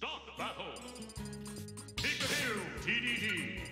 Stop battle! Take the hill, Dedede!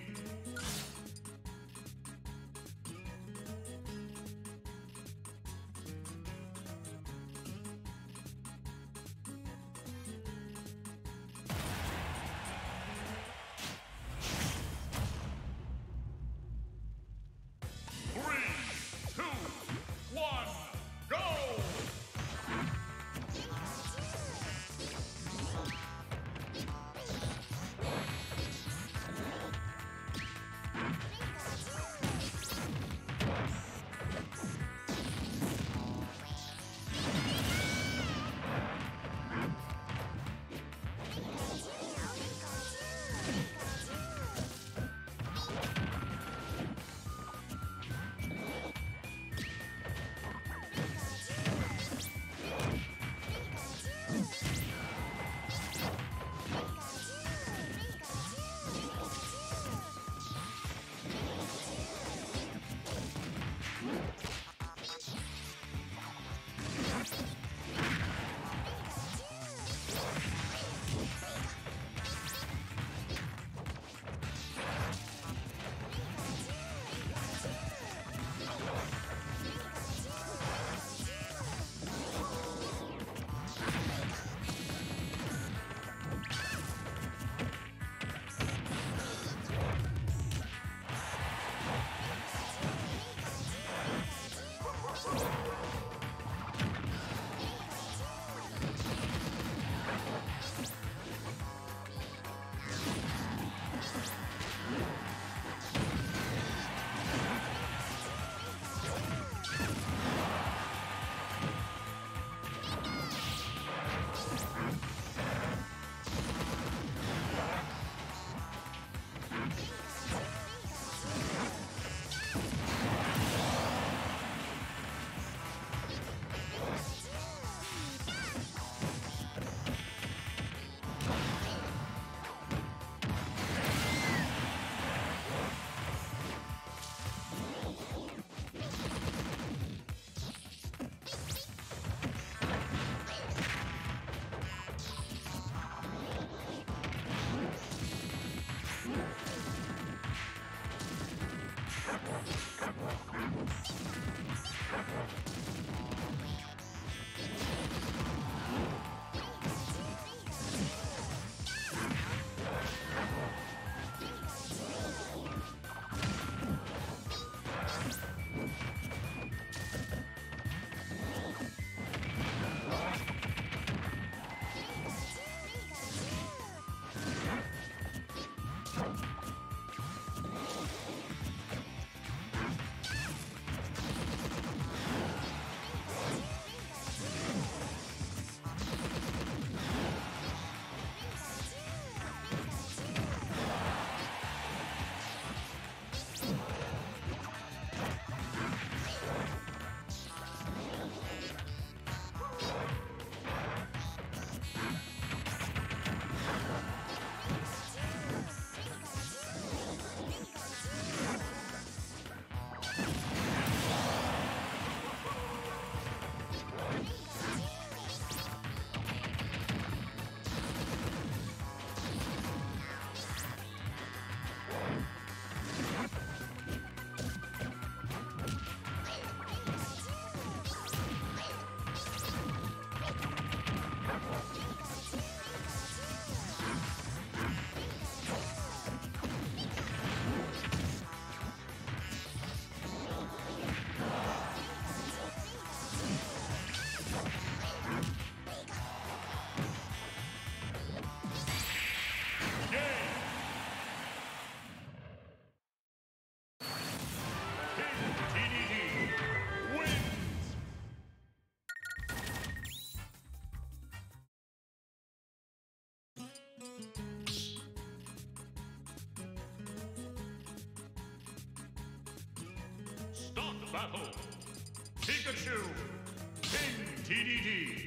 Battle. Pikachu, King Dedede.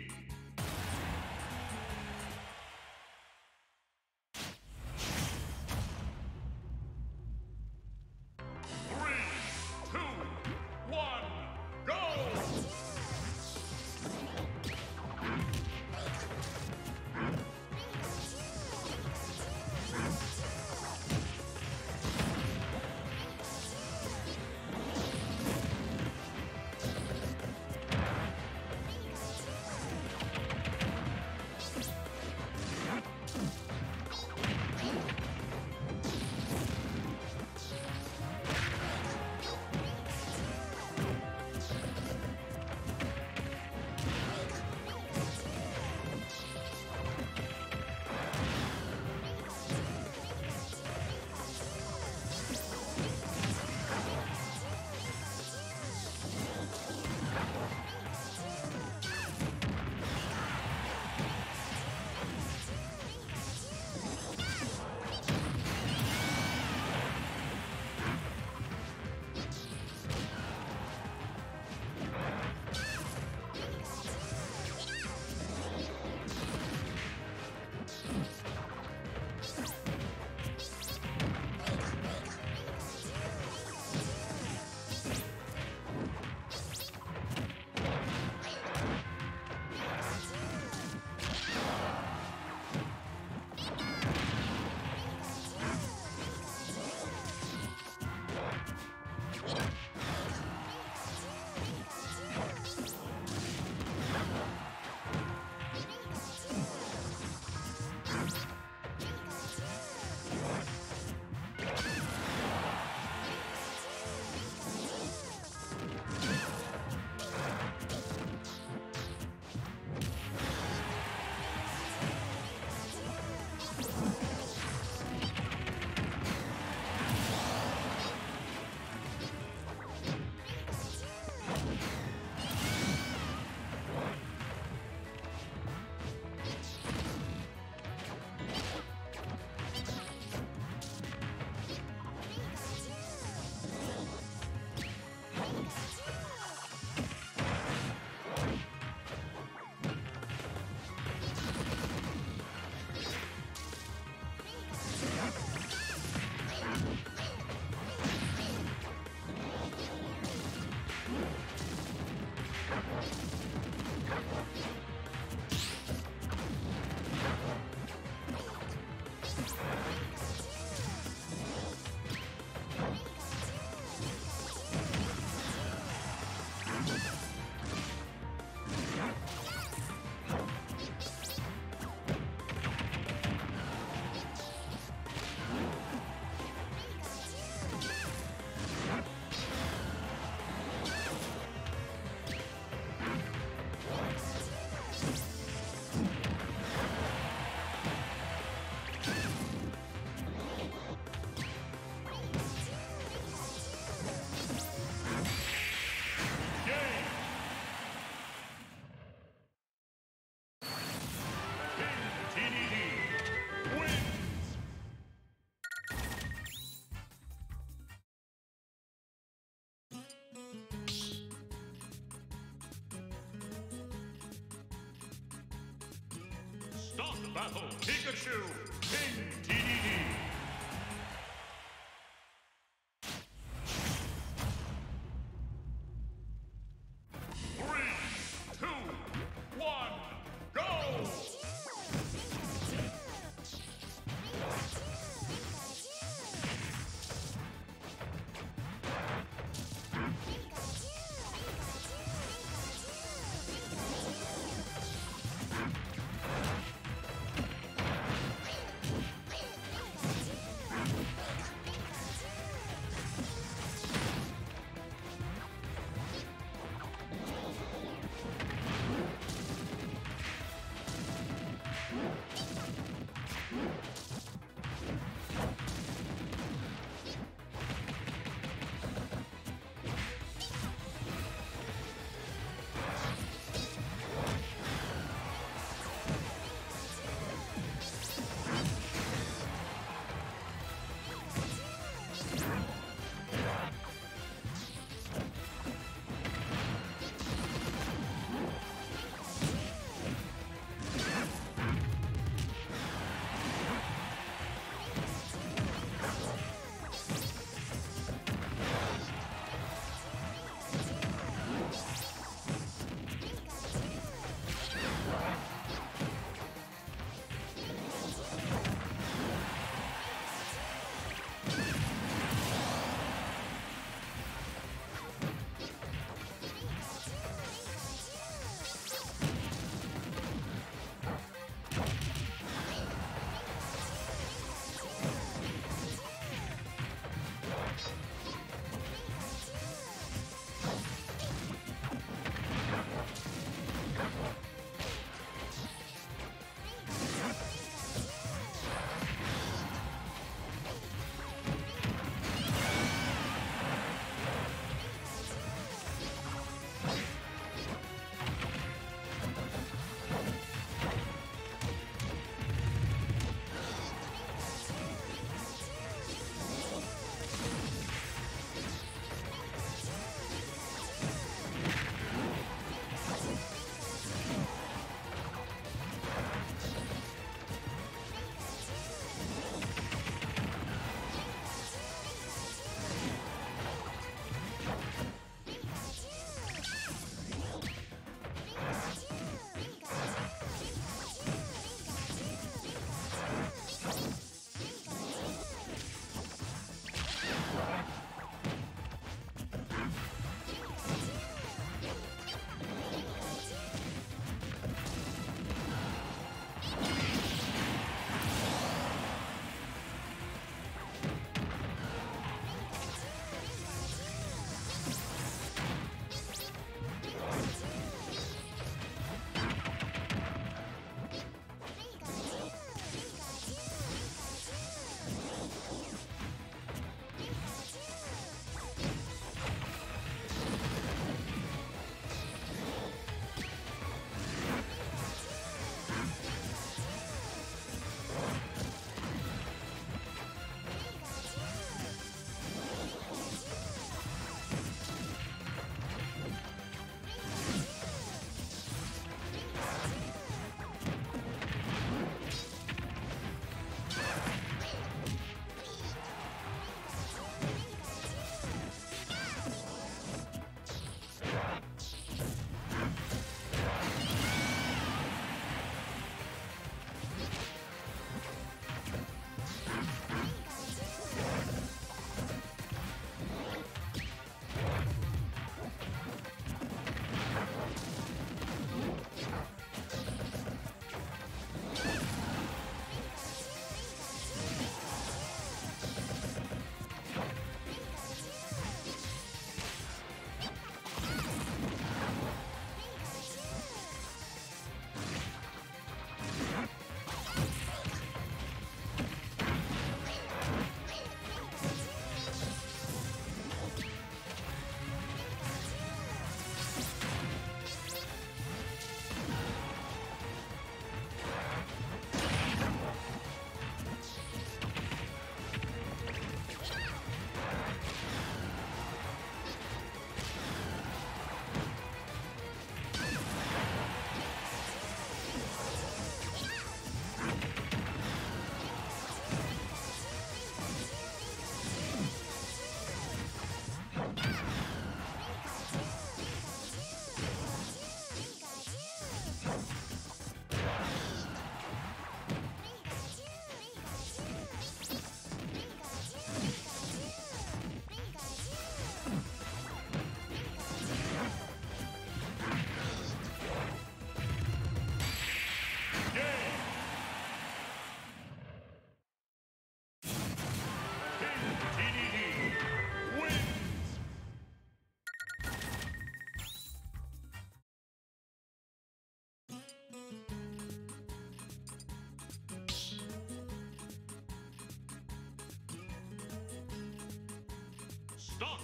Battle. Pikachu, King Dedede.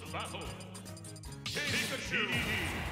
Start battle. Pikachu.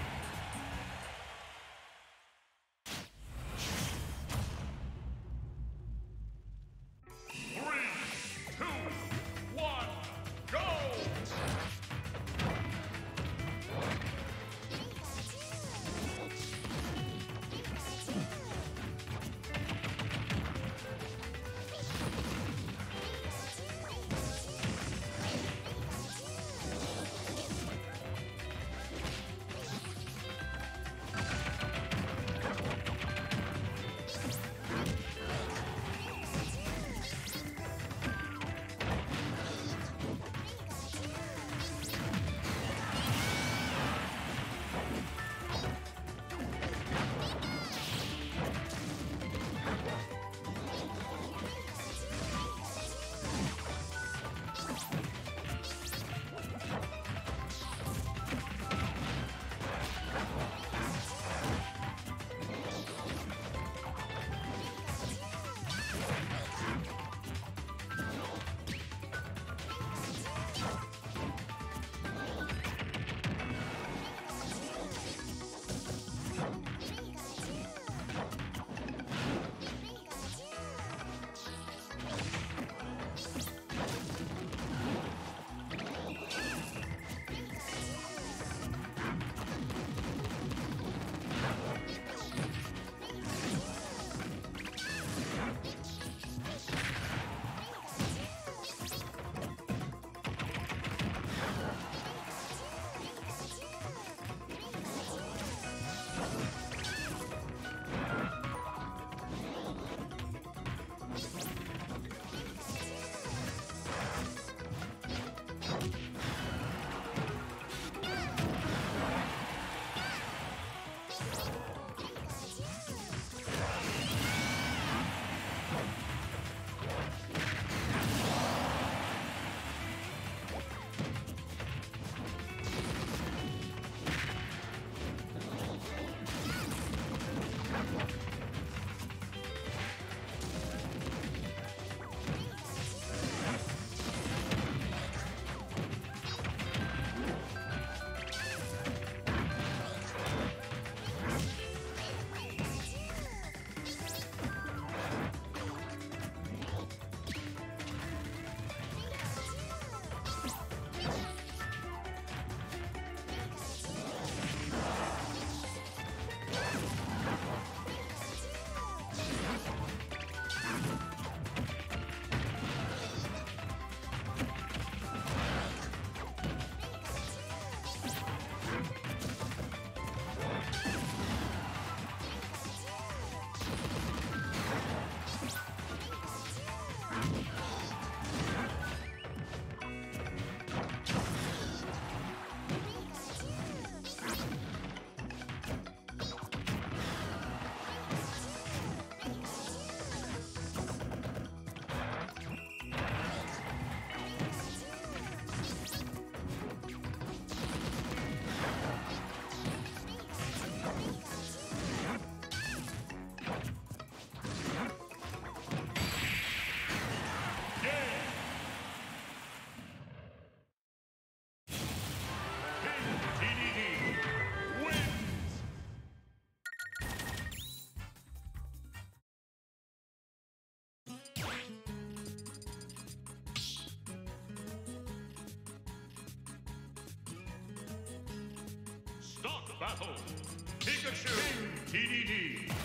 Battle! Pikachu! King Dedede!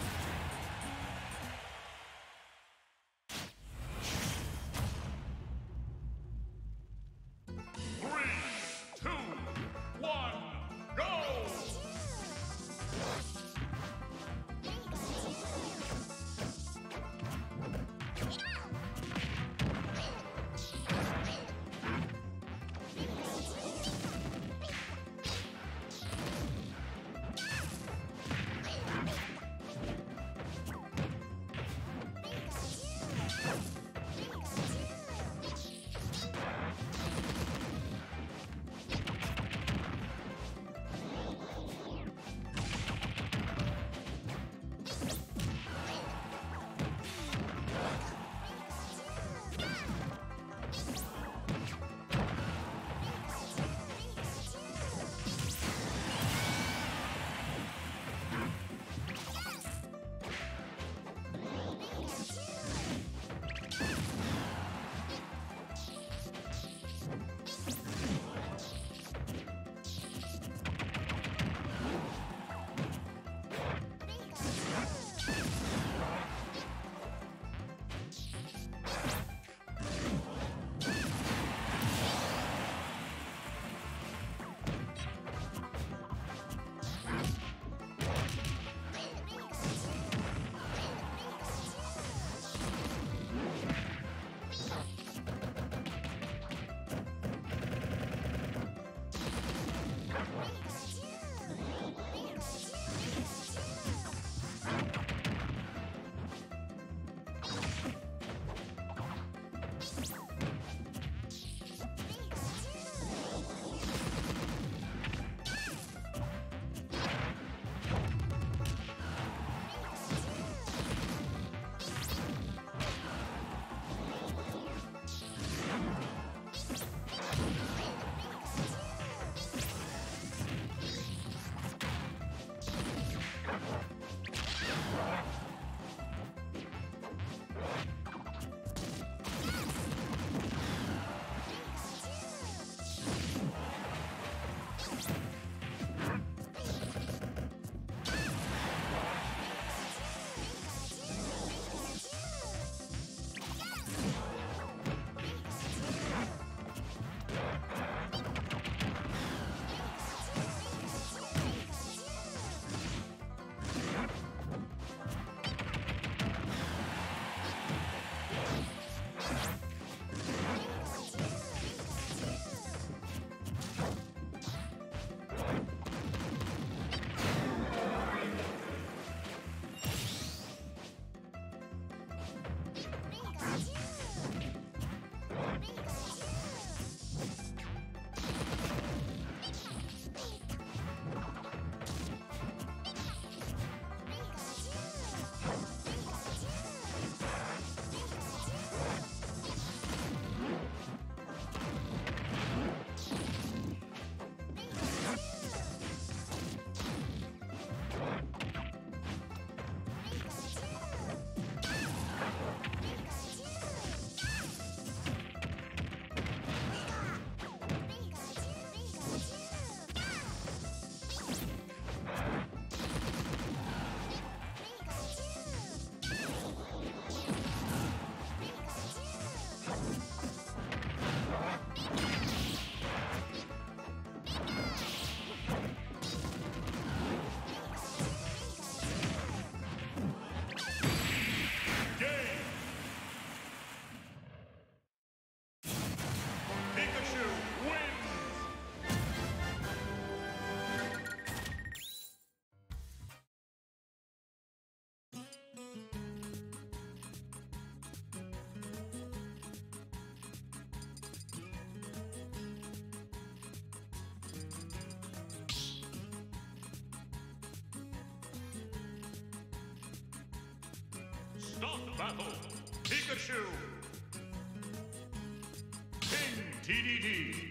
Battle, Pikachu! King Dedede!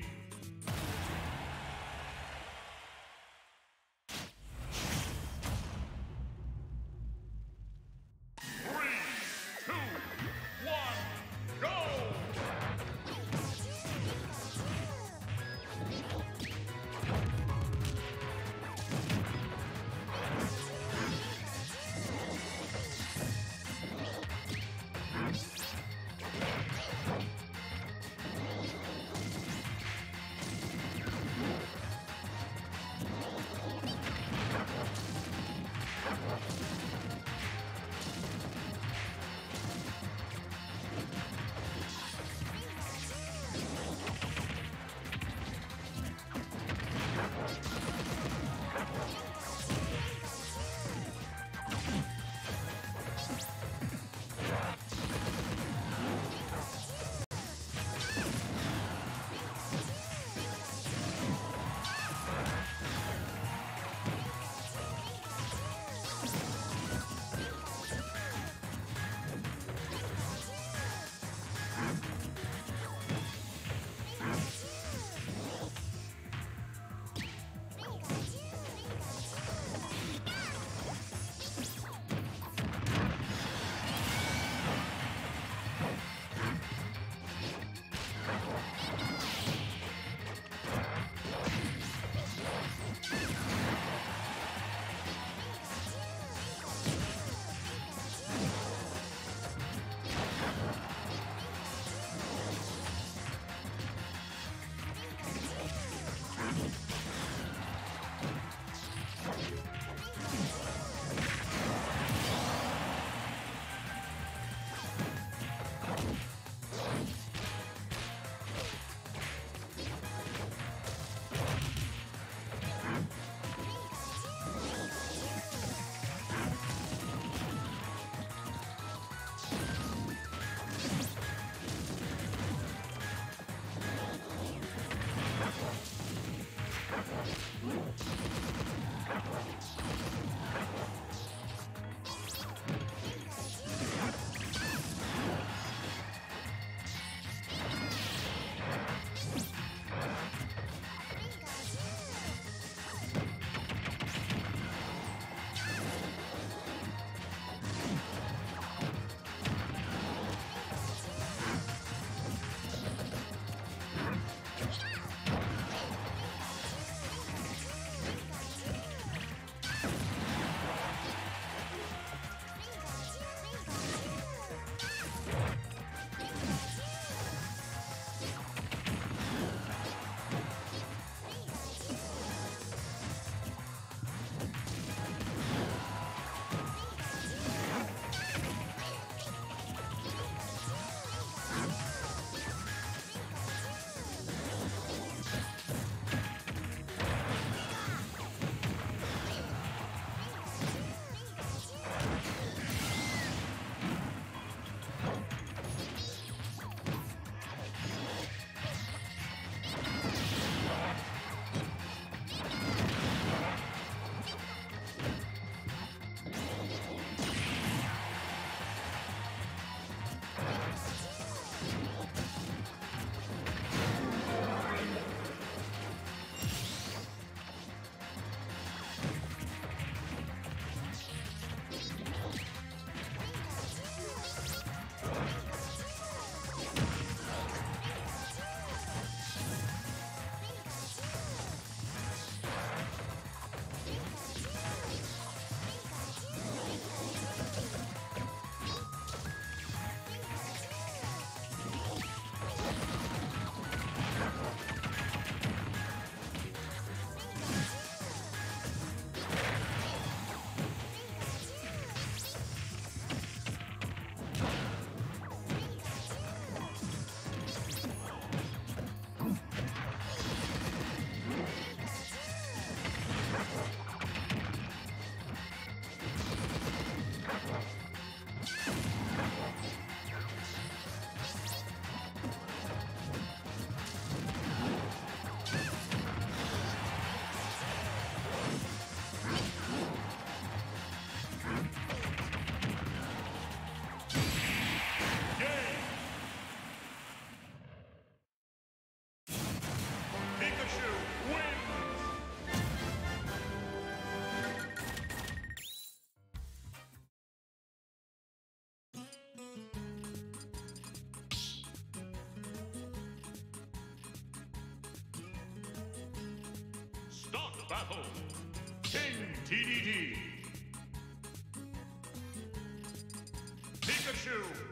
Battle. King Dedede. Pikachu.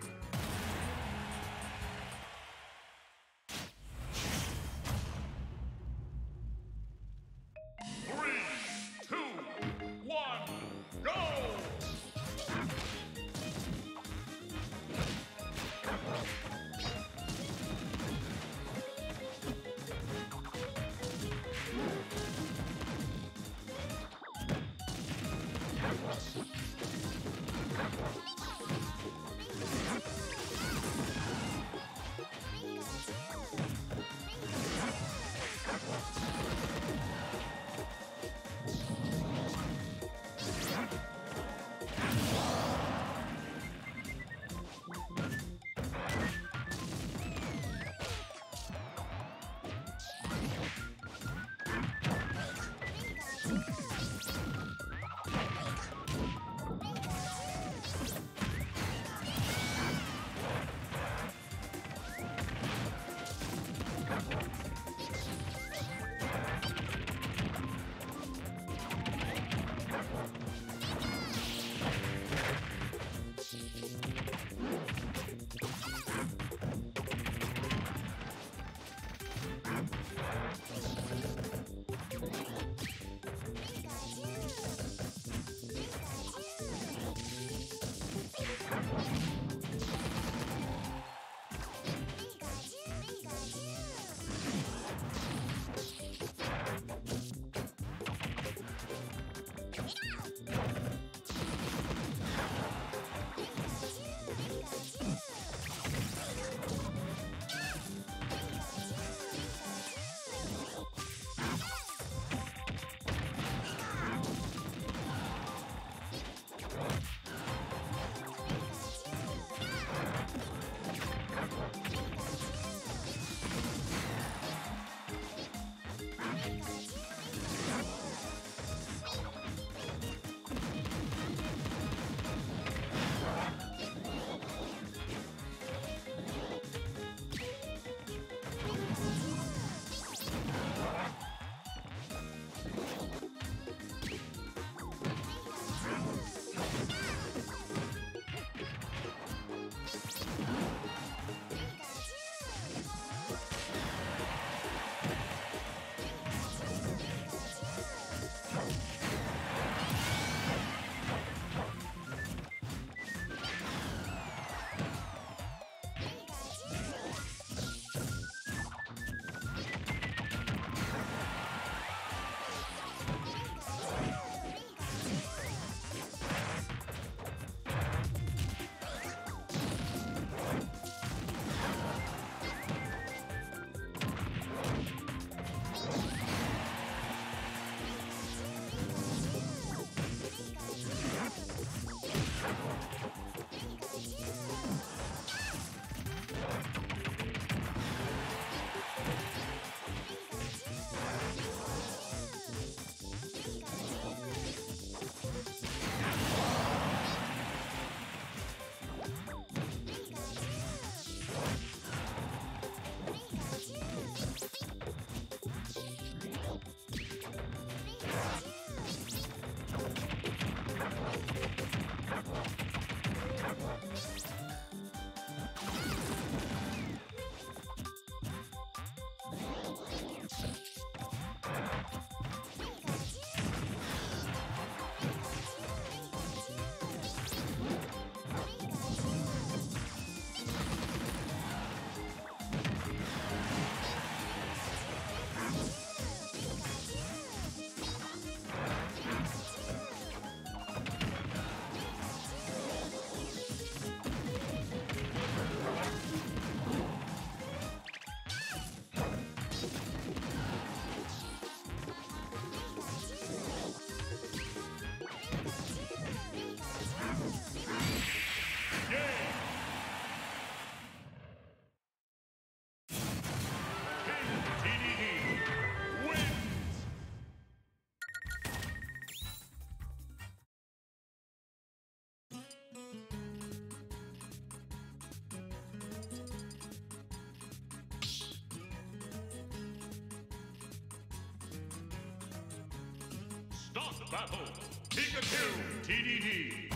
Start battle. Pikachu Dedede.